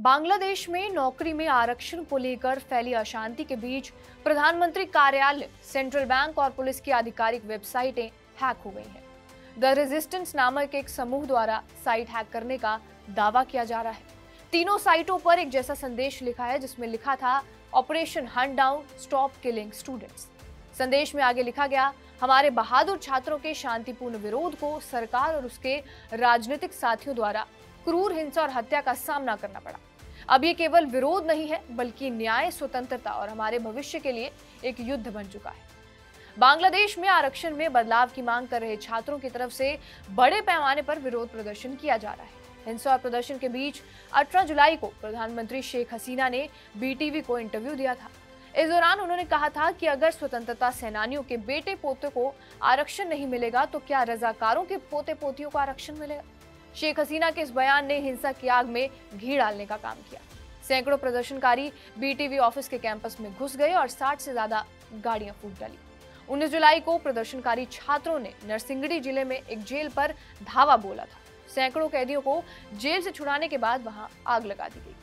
बांग्लादेश में नौकरी में आरक्षण को लेकर फैली अशांति के बीच प्रधानमंत्री कार्यालय, सेंट्रल बैंक और पुलिस की आधिकारिक वेबसाइटें हैक हो गई हैं। द रेजिस्टेंस नामक एक समूह द्वारा साइट हैक करने का दावा किया जा रहा है। तीनों साइटों पर एक जैसा संदेश लिखा है, जिसमें लिखा था, operation hunt down stop killing students. संदेश में आगे लिखा गया, हमारे बहादुर छात्रों के शांतिपूर्ण विरोध को सरकार और उसके राजनीतिक साथियों द्वारा क्रूर हिंसा और हत्या का सामना करना पड़ा। अब ये केवल विरोध नहीं है, बल्कि न्याय, स्वतंत्रता और हमारे भविष्य के लिए एक युद्ध बन चुका है। बांग्लादेश में आरक्षण में बदलाव की मांग कर रहे छात्रों की तरफ़ से बड़े पैमाने पर विरोध प्रदर्शन किया जा रहा है। हिंसा और प्रदर्शन के बीच 18 जुलाई को प्रधानमंत्री शेख हसीना ने बीटीवी को इंटरव्यू दिया था। इस दौरान उन्होंने कहा था कि अगर स्वतंत्रता सेनानियों के बेटे पोते को आरक्षण नहीं मिलेगा तो क्या रजाकारों के पोते पोतियों को आरक्षण मिलेगा? शेख हसीना के इस बयान ने हिंसा की आग में घी डालने का काम किया। सैकड़ों प्रदर्शनकारी बीटीवी ऑफ़िस के कैंपस में घुस गए और 60 से ज़्यादा गाड़ियाँ फूट डाली। 19 जुलाई को प्रदर्शनकारी छात्रों ने नरसिंगड़ी ज़िले में एक जेल पर धावा बोला था। सैकड़ों कैदियों को जेल से छुड़ाने के बाद वहाँ आग लगा दी गई।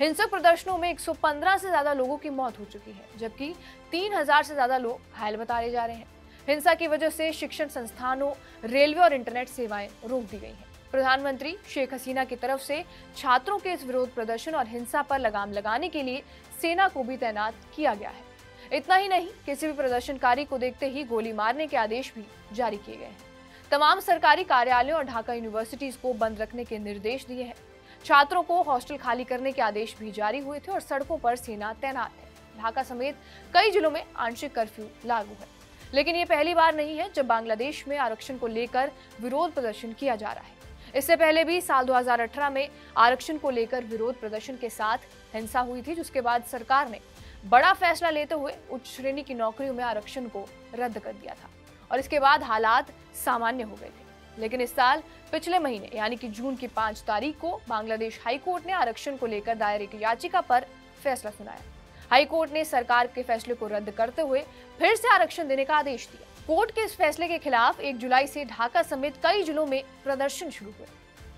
हिंसक प्रदर्शनों में 115 से ज़्यादा लोगों की मौत हो चुकी है, जबकि 3000 से ज़्यादा लोग घायल बताए जा रहे हैं। हिंसा की वजह से शिक्षण संस्थानों, रेलवे और इंटरनेट सेवाएँ रोक दी गई हैं। प्रधानमंत्री शेख हसीना की तरफ़ से छात्रों के इस विरोध प्रदर्शन और हिंसा पर लगाम लगाने के लिए सेना को भी तैनात किया गया है। इतना ही नहीं, किसी भी प्रदर्शनकारी को देखते ही गोली मारने के आदेश भी जारी किए गए हैं। तमाम सरकारी कार्यालयों और ढाका यूनिवर्सिटीज को बंद रखने के निर्देश दिए हैं। छात्रों को हॉस्टल खाली करने के आदेश भी जारी हुए थे और सड़कों पर सेना तैनात है। ढाका समेत कई जिलों में आंशिक कर्फ्यू लागू है। लेकिन ये पहली बार नहीं है जब बांग्लादेश में आरक्षण को लेकर विरोध प्रदर्शन किया जा रहा है। इससे पहले भी साल 2018 में आरक्षण को लेकर विरोध प्रदर्शन के साथ हिंसा हुई थी, जिसके बाद सरकार ने बड़ा फैसला लेते हुए उच्च श्रेणी की नौकरियों में आरक्षण को रद्द कर दिया था और इसके बाद हालात सामान्य हो गए थे। लेकिन इस साल पिछले महीने, यानी कि जून की पाँच तारीख को, बांग्लादेश हाईकोर्ट ने आरक्षण को लेकर दायर एक याचिका पर फैसला सुनाया। हाईकोर्ट ने सरकार के फैसले को रद्द करते हुए फिर से आरक्षण देने का आदेश दिया। कोर्ट के इस फैसले के खिलाफ एक जुलाई से ढाका समेत कई जिलों में प्रदर्शन शुरू हुए।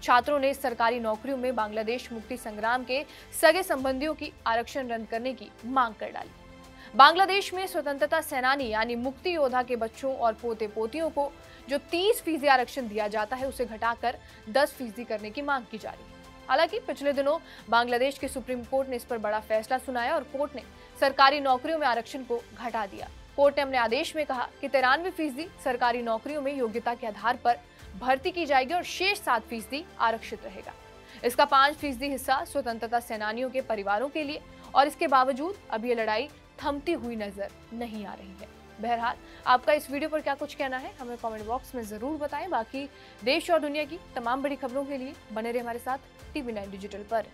छात्रों ने सरकारी नौकरियों में बांग्लादेश मुक्ति संग्राम के सगे संबंधियों की आरक्षण रद्द करने की मांग कर डाली। बांग्लादेश में स्वतंत्रता सेनानी यानी मुक्ति योद्धा के बच्चों और पोते पोतियों को जो 30 फ़ीसदी आरक्षण दिया जाता है, उसे घटाकर 10 फ़ीसदी करने की मांग की जा रही है। हालाँकि पिछले दिनों बांग्लादेश के सुप्रीम कोर्ट ने इस पर बड़ा फैसला सुनाया और कोर्ट ने सरकारी नौकरियों में आरक्षण को घटा दिया। कोर्ट ने अपने आदेश में कहा कि तिरानवे फ़ीसदी सरकारी नौकरियों में योग्यता के आधार पर भर्ती की जाएगी और शेष सात फ़ीसदी आरक्षित रहेगा। इसका पाँच फ़ीसदी हिस्सा स्वतंत्रता सेनानियों के परिवारों के लिए और इसके बावजूद अब ये लड़ाई थमती हुई नज़र नहीं आ रही है। बहरहाल, आपका इस वीडियो पर क्या कुछ कहना है? हमें कमेंट बॉक्स में ज़रूर बताएँ। बाकी देश और दुनिया की तमाम बड़ी खबरों के लिए बने रहे हमारे साथ टीवी नाइन डिजिटल पर।